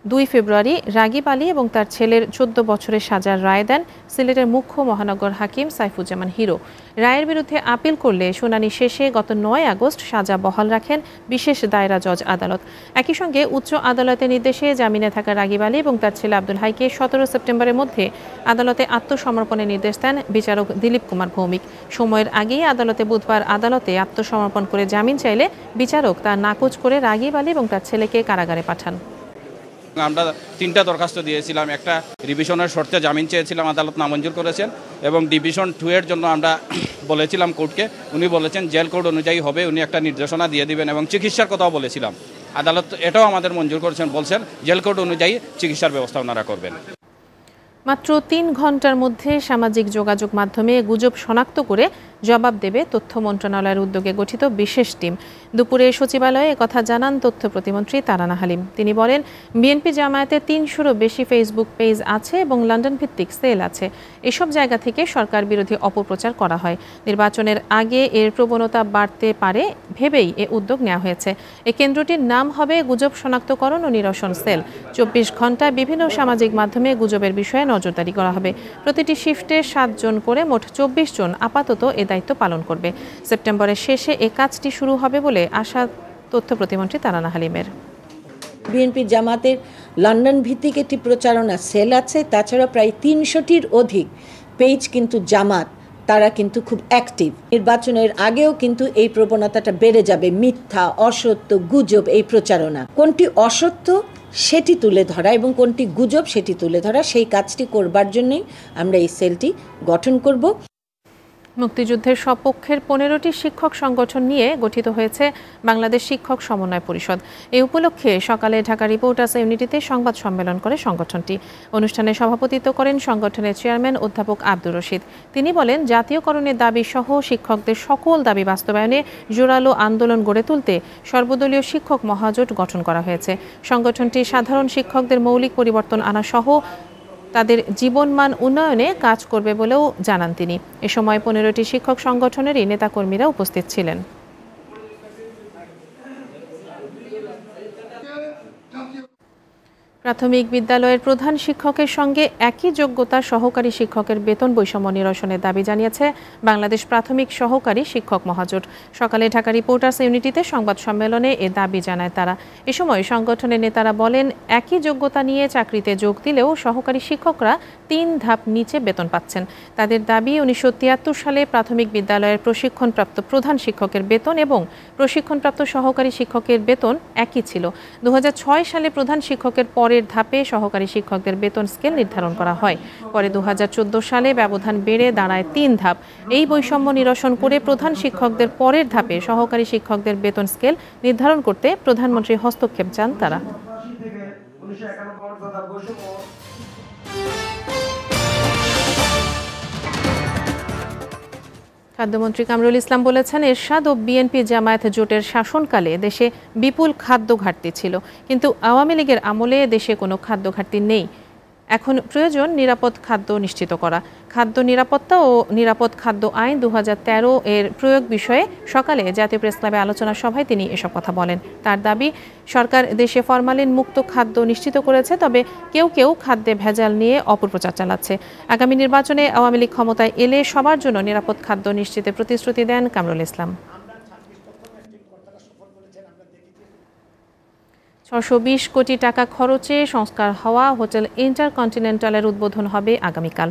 দুই ফেব্রুয়ারি রাগিব আলী এবং তার ছেলের চোদ্দ বছরের সাজার রায় দেন সিলেটের মুখ্য মহানগর হাকিম সাইফুজ্জামান হিরো। রায়ের বিরুদ্ধে আপিল করলে শুনানি শেষে গত নয় আগস্ট সাজা বহাল রাখেন বিশেষ দায়রা জজ আদালত। একই সঙ্গে উচ্চ আদালতের নির্দেশে জামিনে থাকা রাগিব আলী এবং তার ছেলে আব্দুল হাইকে সতেরো সেপ্টেম্বরের মধ্যে আদালতে আত্মসমর্পণের নির্দেশ দেন বিচারক দিলীপ কুমার ভৌমিক। সময়ের আগেই আদালতে বুধবার আদালতে আত্মসমর্পণ করে জামিন চাইলে বিচারক তা নাকচ করে রাগিব আলী এবং তার ছেলেকে কারাগারে পাঠান। আমরা তিনটা দরখাস্ত দিয়েছিলাম। একটা রিভিশনের শর্তে জামিন চেয়েছিলাম, আদালত নামঞ্জুর করেছেন এবং ডিভিশন টু এর জন্য আমরা বলেছিলাম কোর্টকে উনি বলেছেন জেল কোড অনুযায়ী হবে, উনি একটা নির্দেশনা দিয়ে দিবেন এবং চিকিৎসার কথাও বলেছিলাম। আদালত এটাও আমাদের মঞ্জুর করেছেন, বলছেন জেল কোড অনুযায়ী চিকিৎসার ব্যবস্থা ওনারা করবেন। মাত্র তিন ঘণ্টার মধ্যে সামাজিক যোগাযোগ মাধ্যমে গুজব শনাক্ত করে জবাব দেবে তথ্য মন্ত্রণালয়ের উদ্যোগে গঠিত বিশেষ টিম। দুপুরে সচিবালয়ে কথা জানান তথ্য প্রতিমন্ত্রী তারানা হালিম। তিনি বলেন, বিএনপি জামায়াতে তিনশোরও বেশি ফেসবুক পেজ আছে এবং লন্ডন ভিত্তিক সেল আছে। এসব জায়গা থেকে সরকার বিরোধী অপপ্রচার করা হয়। নির্বাচনের আগে এর প্রবণতা বাড়তে পারে ভেবেই এ উদ্যোগ নেওয়া হয়েছে। এ কেন্দ্রটির নাম হবে গুজব শনাক্তকরণ ও নিরসন সেল চব্বিশ ঘন্টায় বিভিন্ন সামাজিক মাধ্যমে গুজবের বিষয়ে নজরদারি করা হবে। প্রতিটি শিফটে সাতজন করে মোট চব্বিশ জন আপাতত এ দায়িত্ব পালন করবে। সেপ্টেম্বরের শেষে এ কাজটি শুরু হবে বলে আশা তথ্য প্রতিমন্ত্রী তারানা হালিমের। বিএনপি জামাতের লন্ডন ভিত্তিক একটি প্রচারণা সেল আছে, তাছাড়া প্রায় তিনশোটির অধিক পেজ কিন্তু জামাত, তারা কিন্তু খুব অ্যাক্টিভ। নির্বাচনের আগেও কিন্তু এই প্রবণতাটা বেড়ে যাবে। মিথ্যা, অসত্য, গুজব এই প্রচারণা। কোনটি অসত্য সেটি তুলে ধরা এবং কোনটি গুজব সেটি তুলে ধরা, সেই কাজটি করবার জন্যেই আমরা এই সেলটি গঠন করব। মুক্তিযুদ্ধের সপক্ষের পনেরোটি শিক্ষক সংগঠন নিয়ে গঠিত হয়েছে বাংলাদেশ শিক্ষক সমন্বয় পরিষদ। এই উপলক্ষে সকালে ঢাকা রিপোর্টার্স ইউনিটিতে সংবাদ সম্মেলন করে সংগঠনটি। অনুষ্ঠানে সভাপতিত্ব করেন সংগঠনের চেয়ারম্যান অধ্যাপক আব্দুর রশিদ। তিনি বলেন, জাতীয়করণের দাবি সহ শিক্ষকদের সকল দাবি বাস্তবায়নে জোরালো আন্দোলন গড়ে তুলতে সর্বদলীয় শিক্ষক মহাজোট গঠন করা হয়েছে। সংগঠনটি সাধারণ শিক্ষকদের মৌলিক পরিবর্তন আনা সহ তাদের জীবনমান উন্নয়নে কাজ করবে বলেও জানান তিনি। এ সময় পনেরোটি শিক্ষক সংগঠনেরই নেতাকর্মীরা উপস্থিত ছিলেন। প্রাথমিক বিদ্যালয়ের প্রধান শিক্ষকের সঙ্গে একই যোগ্যতা সহকারী শিক্ষকের বেতন বৈষম্য নিরসনের দাবি জানিয়েছে বাংলাদেশ প্রাথমিক সহকারী শিক্ষক মহাজোট। সকালে ঢাকা রিপোর্টার্স ইউনিটিতে সংবাদ সম্মেলনে এ দাবি জানায় তারা। এ সময় সংগঠনের নেতারা বলেন, একই যোগ্যতা নিয়ে চাকরিতে যোগ দিলেও সহকারী শিক্ষকরা তিন ধাপ নিচে বেতন পাচ্ছেন। তাদের দাবি, উনিশশো তিয়াত্তর সালে প্রাথমিক বিদ্যালয়ের প্রশিক্ষণপ্রাপ্ত প্রধান শিক্ষকের বেতন এবং প্রশিক্ষণপ্রাপ্ত সহকারী শিক্ষকের বেতন একই ছিল। দু হাজার ছয় সালে প্রধান শিক্ষকের পর পরের ধাপে সহকারী শিক্ষকদের বেতন স্কেল নির্ধারণ করা হয়। পরে দু হাজার চোদ্দ সালে ব্যবধান বেড়ে দাঁড়ায় তিন ধাপ। এই বৈষম্য নিরসন করে প্রধান শিক্ষকদের পরের ধাপে সহকারী শিক্ষকদের বেতন স্কেল নির্ধারণ করতে প্রধানমন্ত্রী হস্তক্ষেপ চান তারা। খাদ্যমন্ত্রী কামরুল ইসলাম বলেছেন, এরশাদ ও বিএনপি জামায়াত জোটের শাসনকালে দেশে বিপুল খাদ্য ঘাটতি ছিল। কিন্তু আওয়ামী লীগের আমলে দেশে কোনো খাদ্য ঘাটতি নেই। এখন প্রয়োজন নিরাপদ খাদ্য নিশ্চিত করা। খাদ্য নিরাপত্তা ও নিরাপদ খাদ্য আইন দু হাজার তেরো এর প্রয়োগ বিষয়ে সকালে জাতীয় প্রেস ক্লাবে আলোচনা সভায় তিনি এসব কথা বলেন। তার দাবি, সরকার দেশে ফরমালিন মুক্ত খাদ্য নিশ্চিত করেছে, তবে কেউ কেউ খাদ্যে ভেজাল নিয়ে অপপ্রচার চালাচ্ছে। আগামী নির্বাচনে আওয়ামী লীগ ক্ষমতায় এলে সবার জন্য নিরাপদ খাদ্য নিশ্চিতের প্রতিশ্রুতি দেন কামরুল ইসলাম। ছশো কোটি টাকা খরচে সংস্কার হওয়া হোটেল ইন্টারকন্টিনেন্টালের উদ্বোধন হবে আগামীকাল।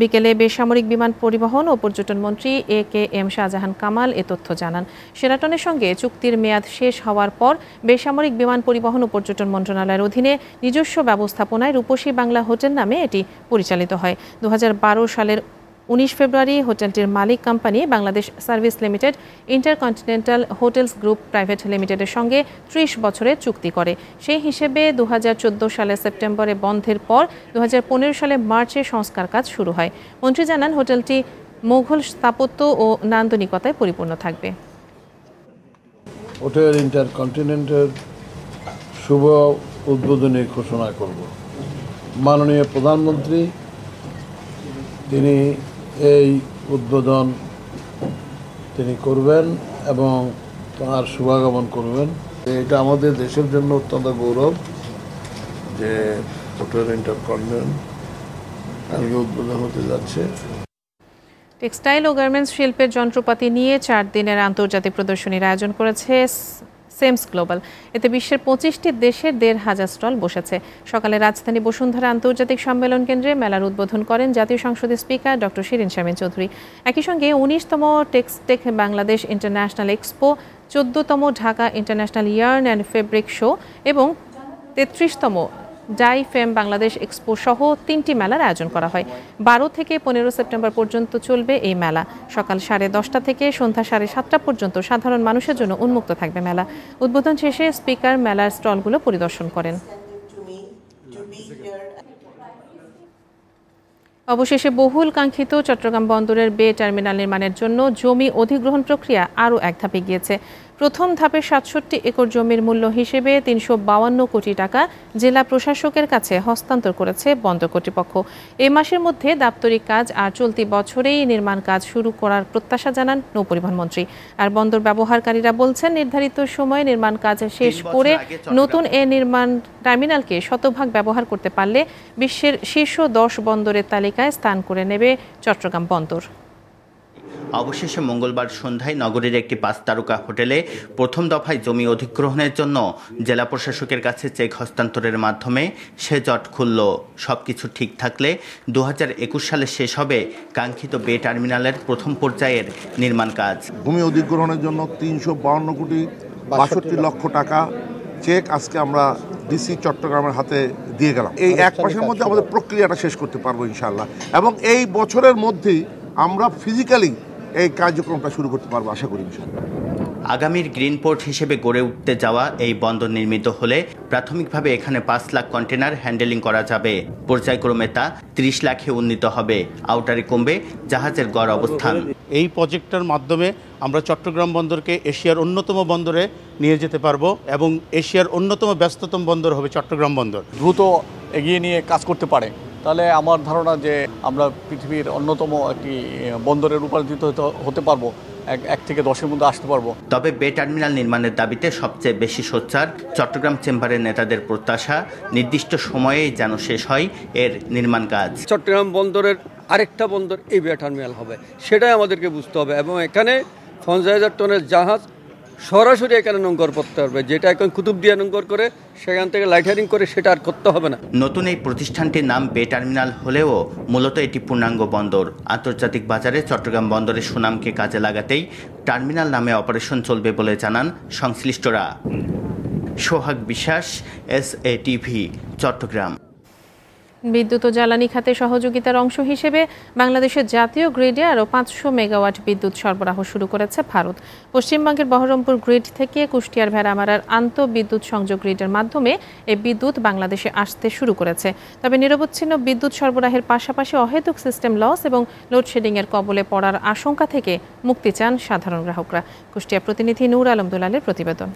বিকেলে বেসামরিক বিমান পরিবহন ও পর্যটন মন্ত্রী A K M Shahjahan Kamal এ তথ্য জানান। সেরাটনের সঙ্গে চুক্তির মেয়াদ শেষ হওয়ার পর বেসামরিক বিমান পরিবহন ও পর্যটন মন্ত্রণালয়ের অধীনে নিজস্ব ব্যবস্থাপনায় রূপসী বাংলা হোটেল নামে এটি পরিচালিত হয়। দু হাজার বারো সালের উনিশ ফেব্রুয়ারি হোটেলটির মালিক company Bangladesh service limited Intercontinental hotels group private লিমিটেডের সঙ্গে ত্রিশ বছরের চুক্তি করে। সেই হিসেবে দুহাজার চোদ্দ সালে সেপ্টেম্বরে বন্ধের পর দুহাজার পনেরো সালে মার্চে সংস্কার কাজ শুরু হয়। মন্ত্রী জানান, হোটেলটি মোঘল স্থাপত্য ও নান্দনিকতায় পরিপূর্ণ থাকবে। হোটেল ইন্টারকন্টিনেন্টের শুভ উদ্বোধনী ঘোষণা করব। মাননীয় প্রধানমন্ত্রী, তিনি এই উদ্বোধন তিনি করবেন এবং তার শুভাগমন করবেন। এটা আমাদের দেশের জন্য অত্যন্ত গৌরব যে হোটেল ইন্টারকন্টিনেন্ট আজকে উদ্বোধন হতে যাচ্ছে। টেক্সটাইল ও গার্মেন্টস শিল্পের যন্ত্রপাতি নিয়ে চার দিনের আন্তর্জাতিক প্রদর্শনীর আয়োজন করেছে সেমস গ্লোবাল। এতে বিশ্বের পঁচিশটি দেশের দেড় হাজার স্টল বসেছে। সকালে রাজধানী বসুন্ধরা আন্তর্জাতিক সম্মেলন কেন্দ্রে মেলার উদ্বোধন করেন জাতীয় সংসদের স্পিকার ডক্টর শিরিন শামীম চৌধুরী। একই সঙ্গে উনিশতম টেক্সটেক বাংলাদেশ ইন্টারন্যাশনাল এক্সপো, চোদ্দতম Dhaka international yarn and fabric show এবং তেত্রিশতম ডাই ফেম বাংলাদেশ এক্সপো সহ তিনটি মেলার আয়োজন করা হয়। বারো থেকে পনেরো সেপ্টেম্বর পর্যন্ত চলবে এই মেলা। সকাল সাড়ে দশটা থেকে সন্ধ্যা সাড়ে সাতটা পর্যন্ত সাধারণ মানুষের জন্য উন্মুক্ত থাকবে মেলা। উদ্বোধন শেষে স্পিকার মেলার স্টলগুলো পরিদর্শন করেন। অবশেষে বহুল কাঙ্ক্ষিত চট্টগ্রাম বন্দরের বে টার্মিনাল নির্মাণের জন্য জমি অধিগ্রহণ প্রক্রিয়া আরও এক ধাপে গিয়েছে প্রথম ধাপে সাতষট্টি একর জমির মূল্য হিসেবে তিনশো বাউান্ন কোটি টাকা জেলা প্রশাসকের কাছে হস্তান্তর করেছে বন্দর কর্তৃপক্ষ। এ মাসের মধ্যে দাপ্তরিক কাজ আর চলতি বছরেই নির্মাণ কাজ শুরু করার প্রত্যাশা জানান নৌপরিবহন মন্ত্রী। আর বন্দর ব্যবহারকারীরা বলছেন নির্ধারিত সময়ে নির্মাণ কাজ শেষ করে নতুন এ নির্মাণ টার্মিনালকে শতভাগ ব্যবহার করতে পারলে বিশ্বের শীর্ষ দশ বন্দরের তালিকায় স্থান করে নেবে চট্টগ্রাম বন্দর। অবশেষে মঙ্গলবার সন্ধ্যায় নগরীর একটি পাঁচ তারকা হোটেলে প্রথম দফায় জমি অধিগ্রহণের জন্য জেলা প্রশাসকের কাছে চেক হস্তান্তরের মাধ্যমে সে জট খুলল। সবকিছু ঠিক থাকলে দু হাজার একুশ সালে শেষ হবে কাঙ্ক্ষিত বে টার্মিনালের প্রথম পর্যায়ের নির্মাণ কাজ। ভূমি অধিগ্রহণের জন্য তিনশো বাউন্ন কোটি বাষট্টি লক্ষ টাকা চেক আজকে আমরা ডিসি চট্টগ্রামের হাতে দিয়ে গেলাম। এই এক মাসের মধ্যে আমাদের প্রক্রিয়াটা শেষ করতে পারব ইনশাল্লাহ এবং এই বছরের মধ্যেই আমরা ফিজিক্যালি এই কার্যক্রমটা শুরু করতে পারব আশা করি আগামীর গ্রিন পোর্ট হিসেবে গড়ে উঠতে যাওয়া এই বন্দর নির্মিত হলে প্রাথমিকভাবে এখানে পাঁচ লাখ কন্টেনার হ্যান্ডেলিং করা যাবে। পর্যায়ক্রমে তা ত্রিশ লাখে উন্নীত হবে। আউটারে কমবে জাহাজের গড় অবস্থান। এই প্রজেক্টের মাধ্যমে আমরা চট্টগ্রাম বন্দরকে এশিয়ার অন্যতম বন্দরে নিয়ে যেতে পারব এবং এশিয়ার অন্যতম ব্যস্ততম বন্দর হবে চট্টগ্রাম বন্দর। দ্রুত এগিয়ে নিয়ে কাজ করতে পারে। তাহলে আমার ধারণা যে আমরা পৃথিবীর অন্যতম একটি বন্দরে রূপান্তরিত হতে পারব। এক এক থেকে দশের মধ্যে আসতে পারব। তবে বে টার্মিনাল নির্মাণের দাবিতে সবচেয়ে বেশি সোচ্চার চট্টগ্রাম চেম্বারের নেতাদের প্রত্যাশা নির্দিষ্ট সময়েই যেন শেষ হয় এর নির্মাণ কাজ। চট্টগ্রাম বন্দরের আরেকটা বন্দর এই বে টার্মিনাল হবে। সেটাই আমাদেরকে বুঝতে হবে এবং এখানে পঞ্চাশ হাজার টনের জাহাজ সরাসরি এখানে নোংর করতে পারবে যেটা এখন কুতুব দিয়ে নোংর করে, সেখান থেকে লাইটারিং করে সেটা আর করতে হবে না। নতুন এই প্রতিষ্ঠানটির নাম বে টার্মিনাল হলেও মূলত এটি পূর্ণাঙ্গ বন্দর। আন্তর্জাতিক বাজারে চট্টগ্রাম বন্দরের সুনামকে কাজে লাগাতেই টার্মিনাল নামে অপারেশন চলবে বলে জানান সংশ্লিষ্টরা। সোহাগ বিশ্বাস এস এ টিভি চট্টগ্রাম। বিদ্যুৎ ও জ্বালানি খাতে সহযোগিতার অংশ হিসেবে বাংলাদেশের জাতীয় গ্রিডে আরও পাঁচশো মেগাওয়াট বিদ্যুৎ সরবরাহ শুরু করেছে ভারত। পশ্চিমবঙ্গের বহরমপুর গ্রিড থেকে কুষ্টিয়ার ভেড়ামারার আন্ত বিদ্যুৎ সংযোগ গ্রিডের মাধ্যমে এই বিদ্যুৎ বাংলাদেশে আসতে শুরু করেছে। তবে নিরবচ্ছিন্ন বিদ্যুৎ সরবরাহের পাশাপাশি অহেতুক সিস্টেম লস এবং লোডশেডিংয়ের কবলে পড়ার আশঙ্কা থেকে মুক্তি চান সাধারণ গ্রাহকরা। কুষ্টিয়া প্রতিনিধি নূর আলম দুলালের প্রতিবেদন।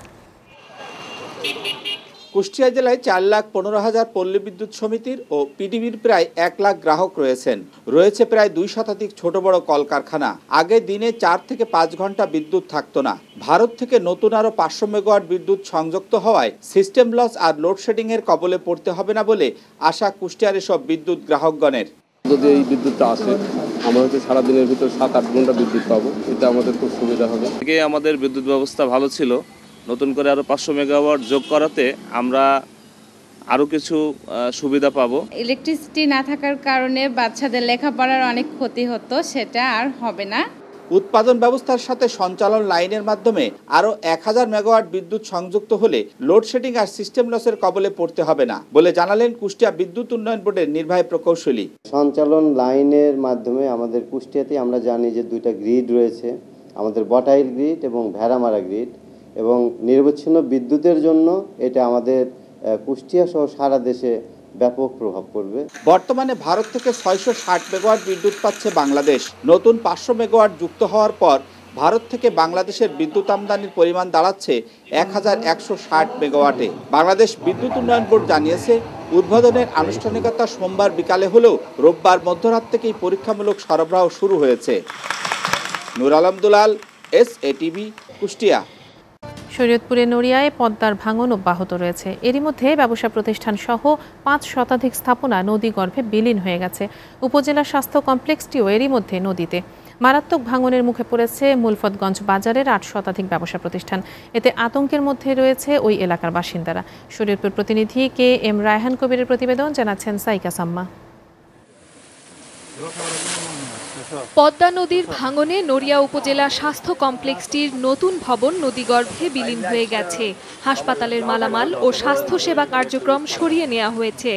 কুষ্টিয়া জেলায় চার লাখ পনেরো হাজার পল্লী বিদ্যুৎ সমিতির ও পিডিবির প্রায় এক লাখ গ্রাহক রয়েছেন। রয়েছে প্রায় দুই শতাধিক ছোট বড় কলকারখানা। আগে দিনে চার থেকে পাঁচ ঘণ্টা বিদ্যুৎ থাকতো না। ভারত থেকে নতুন আরও পাঁচশো মেগাওয়াট বিদ্যুৎ সংযুক্ত হওয়ায় সিস্টেম লস আর লোডশেডিং এর কবলে পড়তে হবে না বলে আশা কুষ্টিয়ার এসব বিদ্যুৎ গ্রাহকগণের। যদি এই বিদ্যুৎটা আসে আমরা হয়তো সারাদিনের ভিতর সাত আট ঘণ্টা বিদ্যুৎ পাবো। এটা আমাদের খুব সুবিধা হবে। আগে আমাদের বিদ্যুৎ ব্যবস্থা ভালো ছিল। নতুন করে আরও পাঁচশো মেগাওয়াট যোগ করাতে আমরা আরও কিছু সুবিধা পাবো। ইলেকট্রিসিটি না থাকার কারণে বাচ্চাদের লেখাপড়ার অনেক ক্ষতি হতো সেটা আর হবে না। উৎপাদন ব্যবস্থার সাথে সঞ্চালন লাইনের মাধ্যমে আরও এক হাজার মেগাওয়াট বিদ্যুৎ সংযুক্ত হলে লোডশেডিং আর সিস্টেম লসের কবলে পড়তে হবে না বলে জানালেন কুষ্টিয়া বিদ্যুৎ উন্নয়ন বোর্ডের নির্বাহী প্রকৌশলী। সঞ্চালন লাইনের মাধ্যমে আমাদের কুষ্টিয়াতে আমরা জানি যে দুইটা গ্রিড রয়েছে আমাদের বটাইল গ্রিড এবং ভেড়ামারা গ্রিড। এবং নিরবচ্ছিন্ন বিদ্যুতের জন্য এটা আমাদের কুষ্টিয়া সহ সারা দেশে ব্যাপক প্রভাব পড়বে। বর্তমানে ভারত থেকে ছয়শো ষাট মেগাওয়াট বিদ্যুৎ পাচ্ছে বাংলাদেশ। নতুন পাঁচশো মেগাওয়াট যুক্ত হওয়ার পর ভারত থেকে বাংলাদেশের বিদ্যুৎ আমদানির পরিমাণ দাঁড়াচ্ছে এক হাজার একশো ষাট মেগাওয়াটে। বাংলাদেশ বিদ্যুৎ উন্নয়ন বোর্ড জানিয়েছে, উদ্বোধনের আনুষ্ঠানিকতা সোমবার বিকালে হলেও রোববার মধ্যরাত থেকেই পরীক্ষামূলক সরবরাহ শুরু হয়েছে। Nur Alam Dulal S ATV Kushtia. শরীয়তপুরে নড়িয়ায় পদ্মার ভাঙন অব্যাহত রয়েছে। এরই মধ্যে ব্যবসা প্রতিষ্ঠান সহ পাঁচ শতাধিক স্থাপনা নদী গর্ভে বিলীন হয়ে গেছে। উপজেলা স্বাস্থ্য কমপ্লেক্সটিও এরই মধ্যে নদীতে। মারাত্মক ভাঙনের মুখে পড়েছে মুলফতগঞ্জ বাজারের আট শতাধিক ব্যবসা প্রতিষ্ঠান। এতে আতঙ্কের মধ্যে রয়েছে ওই এলাকার বাসিন্দারা। শরীয়তপুর প্রতিনিধি কে এম রায়হান কবিরের প্রতিবেদন জানাচ্ছেন সাইকা সাম্মা। পদ্মা নদীর ভাঙনে নড়িয়া উপজেলা স্বাস্থ্য কমপ্লেক্সটির নতুন ভবন নদীগর্ভে বিলীন হয়ে গেছে। হাসপাতালের মালামাল ও স্বাস্থ্যসেবা কার্যক্রম সরিয়ে নেওয়া হয়েছে।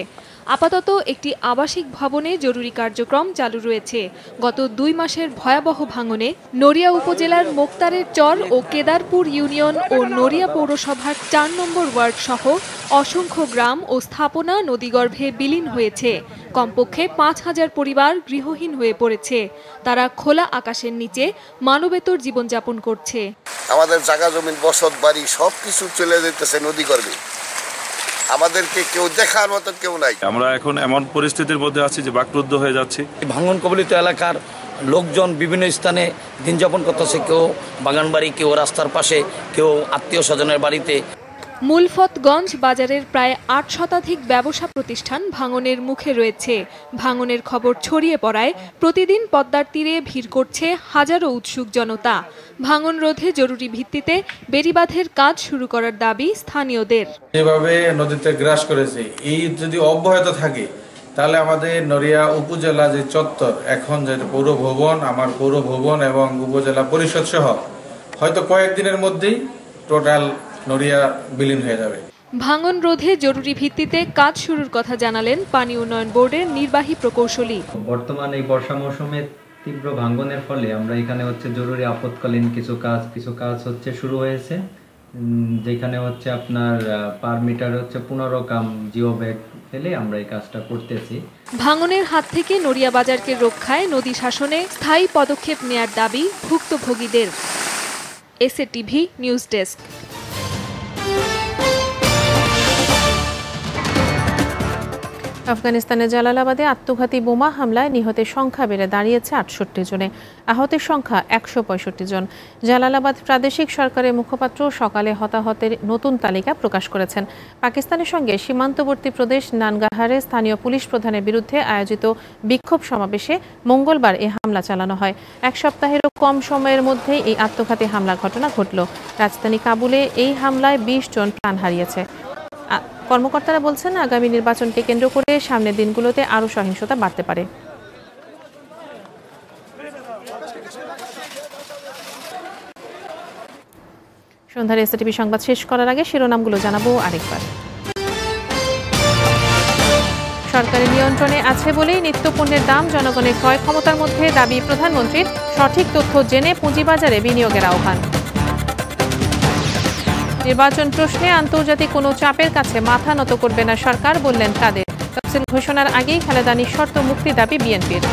আপাতত একটি আবাসিক ভবনে জরুরি কার্যক্রম চালু রয়েছে। গত দুই মাসের ভয়াবহ ভাঙনে নড়িয়া উপজেলার মোক্তারের চর ও কেদারপুর ইউনিয়ন ও নড়িয়া পৌরসভার চার নম্বর ওয়ার্ড সহ অসংখ্য গ্রাম ও স্থাপনা নদীগর্ভে বিলীন হয়েছে। কমপক্ষে পাঁচ হাজার পরিবার গৃহহীন হয়ে পড়েছে। তারা খোলা আকাশের নিচে মানবেতর জীবনযাপন করছে। আমাদের জায়গা জমিন বসত বাড়ি সব কিছু চলে যেতেছে নদী গর্ভে আমাদেরকে কেউ দেখার মতন কেউ নাই। আমরা এখন এমন পরিস্থিতির মধ্যে আছি যে বাকরুদ্ধ হয়ে যাচ্ছি। ভাঙন কবলিত এলাকার লোকজন বিভিন্ন স্থানে দিন যাপন করতেছে। কেউ বাগানবাড়ি কেউ রাস্তার পাশে কেউ আত্মীয় স্বজনের বাড়িতে। মুলফতগঞ্জ বাজারের প্রায় আট শতাধিক ব্যবসা প্রতিষ্ঠান ভাঙনের মুখে রয়েছে। ভাঙনের খবর ছড়িয়ে পড়ায় প্রতিদিন পদ্মার তীরে ভিড় করছে হাজারো উৎসুক জনতা। ভাঙন রোধে জরুরি ভিত্তিতে বেড়িবাঁধের কাজ শুরু করার দাবি স্থানীয়দের। যেভাবে নদীতে গ্রাস করেছে, এই যদি অব্যাহত থাকে, তাহলে আমাদের নড়িয়া উপজেলা যে চত্বর, এখন যে পৌর ভবন, আমার পৌর ভবন এবং উপজেলা পরিষদ সহ, হয়তো কয়েকদিনের মধ্যেই টোটাল নড়িয়া বিলীন হয়ে যাবে। ভাঙন রোধে জরুরি ভিত্তিতে কাজ শুরুর কথা জানালেন পানি উন্নয়ন বোর্ডের নির্বাহী প্রকৌশলী। বর্তমান এই বর্ষা মৌসুমে তীব্র ভাঙ্গনের ফলে আমরা এখানে হচ্ছে জরুরি আপৎকালীন কিছু কাজ কিছু কাজ হচ্ছে শুরু হয়েছে। যেখানে হচ্ছে আপনার পার মিটার হচ্ছে পনেরো কাম জিও ব্যাগ ফেলে আমরা এই কাজটা করতেছি। ভাঙনের হাত থেকে নড়িয়া বাজারকে রক্ষায় নদী শাসনে স্থায়ী পদক্ষেপ নেয়ার দাবি ভুক্তভোগীদের। SA TV news desk. আফগানিস্তানের জালালাবাদে আত্মঘাতী বোমা হামলায় নিহতের সংখ্যা বেড়ে দাঁড়িয়েছে আটষট্টি জনে। আহতের সংখ্যা একশো পঁয়ষট্টি জন। জালালাবাদ প্রাদেশিক সরকারের মুখপাত্র সকালে হতাহতের নতুন তালিকা প্রকাশ করেছেন। পাকিস্তানের সঙ্গে সীমান্তবর্তী প্রদেশ নানগাহারে স্থানীয় পুলিশ প্রধানের বিরুদ্ধে আয়োজিত বিক্ষোভ সমাবেশে মঙ্গলবার এ হামলা চালানো হয়। এক সপ্তাহেরও কম সময়ের মধ্যে এই আত্মঘাতী হামলার ঘটনা ঘটল। রাজধানী কাবুলে এই হামলায় বিশ জন প্রাণ হারিয়েছে। কর্মকর্তারা বলছেন, আগামী নির্বাচনকে কেন্দ্র করে সামনের দিনগুলোতে আরও সহিংসতা বাড়তে পারে। সন্ধ্যার এসটিভি সংবাদ শেষ করার আগে শিরোনামগুলো জানাব আরেকবার। সরকারের নিয়ন্ত্রণে আছে বলেই নিত্যপণ্যের দাম জনগণের ক্রয় ক্ষমতার মধ্যে দাবি প্রধানমন্ত্রীর। সঠিক তথ্য জেনে পুঁজিবাজারে বিনিয়োগের আহ্বান। নির্বাচন প্রশ্নে আন্তর্জাতিক কোনো চাপের কাছে মাথা নত করবে না সরকার, বললেন কাদের তফসিল ঘোষণার আগেই খালেদা নিঃশর্ত মুক্তি দাবি বিএনপির।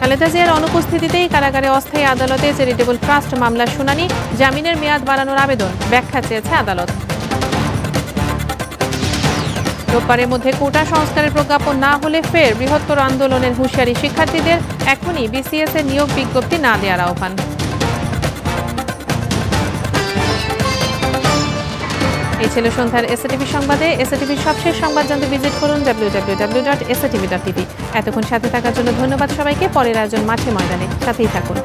খালেদা জিয়ার অনুপস্থিতিতেই কারাগারে অস্থায়ী আদালতে চ্যারিটেবল ট্রাস্ট মামলার শুনানি, জামিনের মেয়াদ বাড়ানোর আবেদন, ব্যাখ্যা চেয়েছে আদালত। রোববারের মধ্যে কোটা সংস্কারের প্রজ্ঞাপন না হলে ফের বৃহত্তর আন্দোলনের হুঁশিয়ারি শিক্ষার্থীদের, এখনই বিসিএস এর নিয়োগ বিজ্ঞপ্তি না দেওয়ার আহ্বান। এই ছিল সন্ধ্যার এসএটিভি সংবাদে। এসএটিভির সবশেষ সংবাদ জানতে ভিজিট করুন W W dot SATV dot TV এতক্ষণ সাথে থাকার জন্য ধন্যবাদ সবাইকে। পরের আয়োজন মাঠে ময়দানে। সাথেই থাকুন।